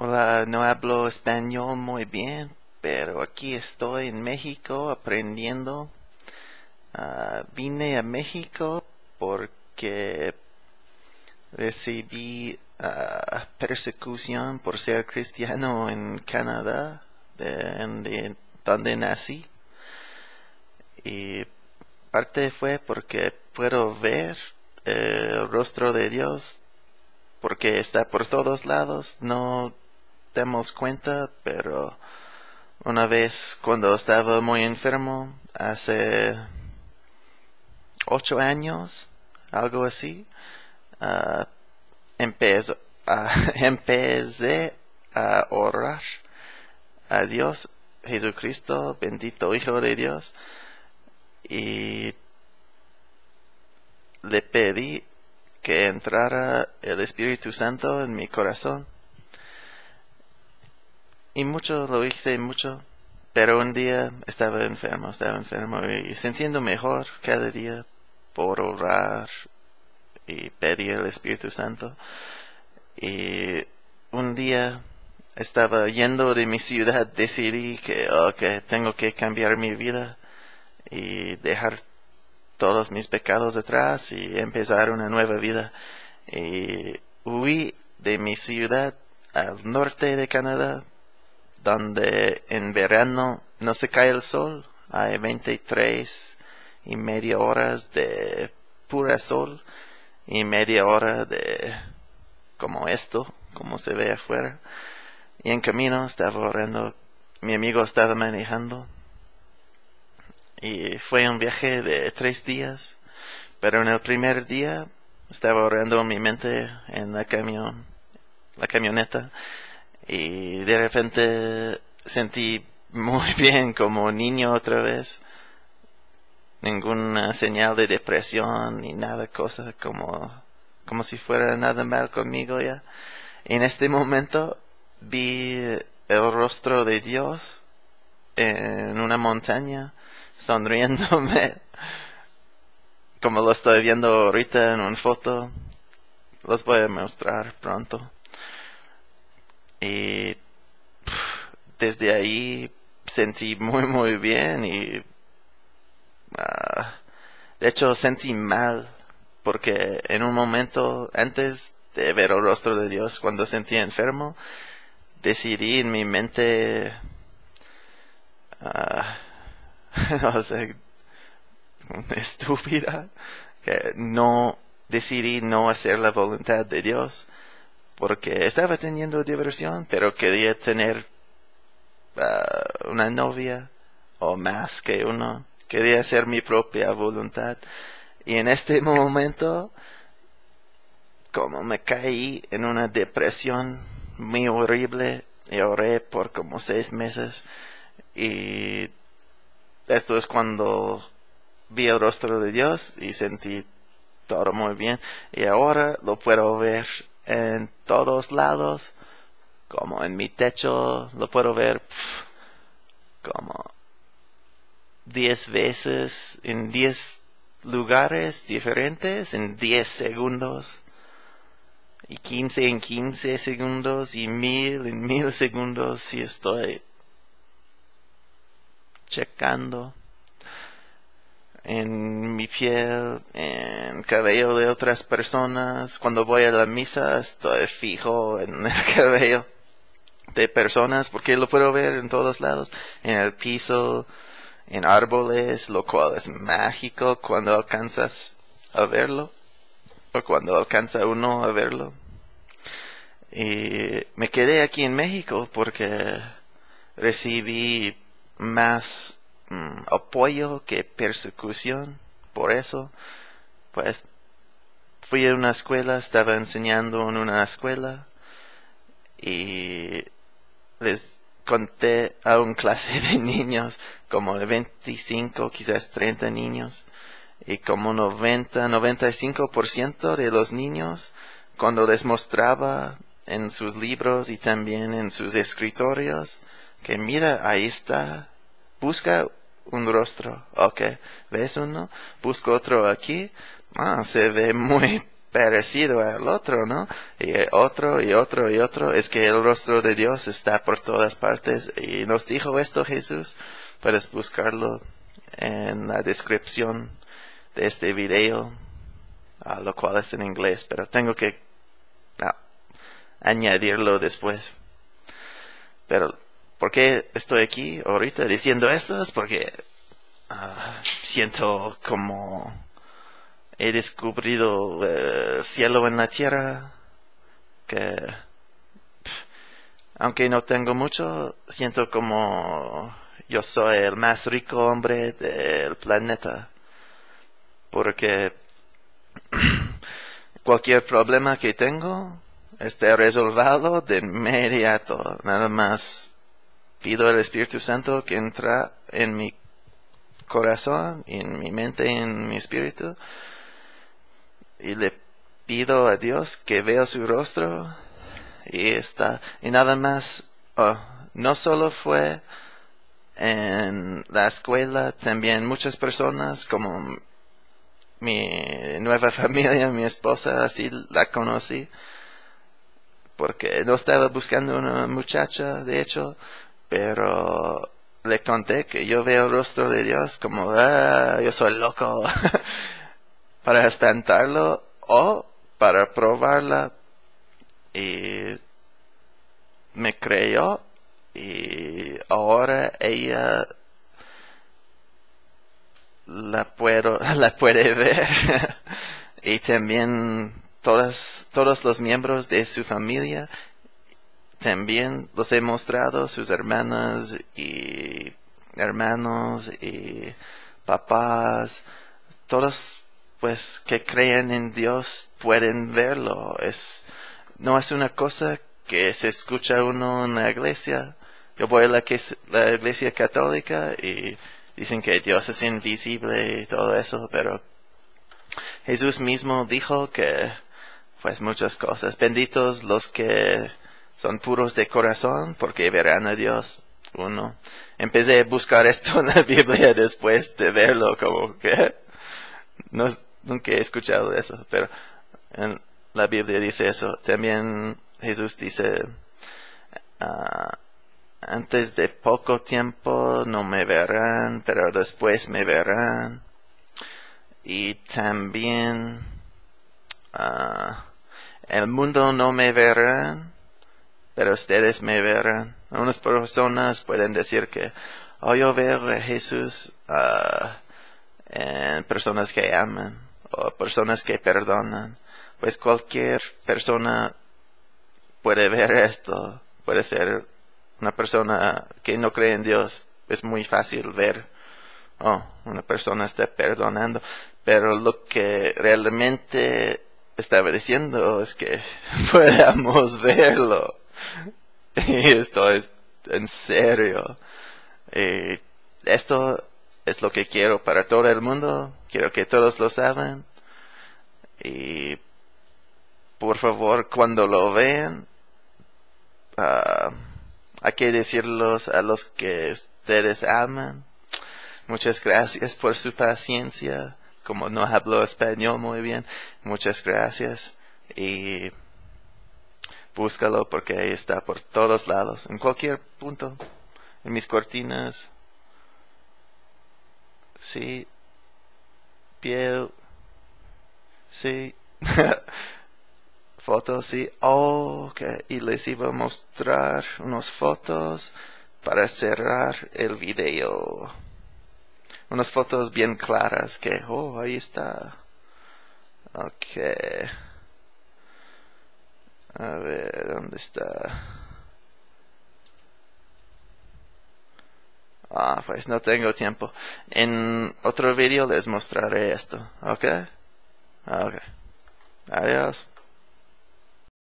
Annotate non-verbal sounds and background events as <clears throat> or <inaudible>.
Hola, no hablo español muy bien, pero aquí estoy en México aprendiendo. Ah, vine a México porque recibí ah, persecución por ser cristiano en Canadá, de, donde nací. Y parte fue porque puedo ver el rostro de Dios, porque está por todos lados, no demos cuenta, pero una vez cuando estaba muy enfermo, hace ocho años, algo así, uh, empecé, <laughs> empecé a orar a Dios, Jesucristo, bendito Hijo de Dios, y le pedí que entrara el Espíritu Santo en mi corazón. Y mucho lo hice, mucho. Pero un día estaba enfermo, estaba enfermo y sintiendo mejor cada día por orar y pedir el Espíritu Santo. Y un día estaba yendo de mi ciudad, decidí que, okay, tengo que cambiar mi vida y dejar todos mis pecados atrás y empezar una nueva vida. Y huí de mi ciudad al norte de Canadá, donde en verano no se cae el sol, hay 23 y media horas de pura sol y media hora de como esto, como se ve afuera. Y en camino estaba orando, mi amigo estaba manejando y fue un viaje de tres días, pero en el primer día estaba orando mi mente en la camión, la camioneta y de repente sentí muy <laughs> bien como niño otra vez. Ninguna señal de depresión ni nada, cosa como, como si fuera nada mal conmigo ya. en este momento vi el rostro de Dios en una montaña sonriéndome <laughs> como lo estoy viendo ahorita en una foto. Los voy a mostrar pronto. Y desde ahí sentí muy muy bien y ah, de hecho sentí mal porque en un momento antes de ver el rostro de Dios cuando sentí enfermo decidí en mi mente <laughs> sé estúpida que no decidí no hacer la voluntad de Dios porque estaba teniendo diversión, pero quería tener uh, una novia o más que uno. Quería hacer mi propia voluntad. Y en este <laughs> momento, como me caí en una depresión muy horrible, y oré por como seis meses. Y esto es cuando vi el rostro de Dios y sentí todo muy bien. Y ahora lo puedo ver en todos lados, como en mi techo, lo puedo ver como diez veces en diez lugares diferentes en diez segundos y quince en quince segundos y mil en mil segundos si estoy checando en mi piel, en cabello de otras personas. Cuando voy a la misa estoy fijo en <laughs> el cabello de personas porque lo puedo ver en todos lados, en el piso, en árboles, lo cual es mágico cuando alcanzas a verlo o cuando alcanza uno a verlo. Y me quedé aquí en México porque recibí más Mm, apoyo que persecución. Por eso, pues, fui a una escuela, estaba enseñando en una escuela y les conté a un clase de niños, como de 25, quizás 30 niños, y como 90, 95% de los niños, cuando les mostraba en sus libros y también en sus escritorios, que mira, ahí está, busca un rostro. Ok, ¿ves uno? Busco otro aquí. Ah, se ve muy <laughs> parecido al otro, ¿no? Y otro y otro y otro. Es que el rostro de Dios está por todas partes. Y nos dijo esto Jesús. Puedes buscarlo en la descripción de este video, a lo cual es en inglés, pero tengo que ah, añadirlo después. Pero, ¿por qué estoy aquí ahorita diciendo esto? Es porque ah, siento como he descubrido el cielo en la tierra, que aunque no tengo mucho, siento como yo soy el más rico hombre del planeta. Porque <clears throat> cualquier problema que tengo está resolvado de inmediato. Nada más pido al Espíritu Santo que entra en mi corazón, en mi mente, en mi espíritu. Y le pido a Dios que vea su rostro y está. Y nada más, oh, no solo fue en la escuela también muchas personas como mi nueva <laughs> familia, mi esposa, así la conocí, porque no estaba buscando una muchacha, de hecho, pero le conté que yo veo el rostro de Dios como, ah, yo soy loco, <laughs> para espantarlo o para probarla. Y me creyó y ahora ella la puedo <laughs> la puede ver. <laughs> Y también todas todos los miembros de su familia también los he mostrado sus hermanas y hermanos y papás. Todos pues que creen en Dios pueden verlo. Es no es una cosa que se escucha uno en la iglesia. Yo voy a la, la iglesia católica y dicen que Dios es invisible y todo eso, pero Jesús mismo dijo que pues muchas cosas. Benditos los que son puros de corazón porque verán a Dios. Uno. Empecé a buscar esto en la Biblia después de verlo como que no, nunca he escuchado eso, pero en la Biblia dice eso. También Jesús dice, uh, antes de poco tiempo no me verán, pero después me verán. Y también uh, el mundo no me verán, pero ustedes me verán. Algunas personas pueden decir que, oh, yo veo a Jesús uh, en personas que aman o personas que perdonan. Pues cualquier persona puede ver esto, puede ser una persona que no cree en Dios, es muy fácil ver, oh, una persona está perdonando, pero lo que realmente estaba diciendo es que <laughs> podamos verlo. Y <laughs> esto es en serio. Y esto es lo que quiero para todo el mundo. Quiero que todos lo saben. Y por favor, cuando lo vean, uh, hay que decirlos a los que ustedes aman. Muchas gracias por su paciencia. Como no hablo español muy bien, muchas gracias. Y búscalo porque ahí está por todos lados, en cualquier punto, en mis cortinas. Sí. Piel. Sí. <laughs> fotos sí. Oh, Y les iba a mostrar unas fotos para cerrar el video. Unas fotos bien claras que, oh, ahí está. Ok. A ver, ¿dónde está? Ah, pues no tengo tiempo. En otro video les mostraré esto. ¿Ok? Ok. Adiós.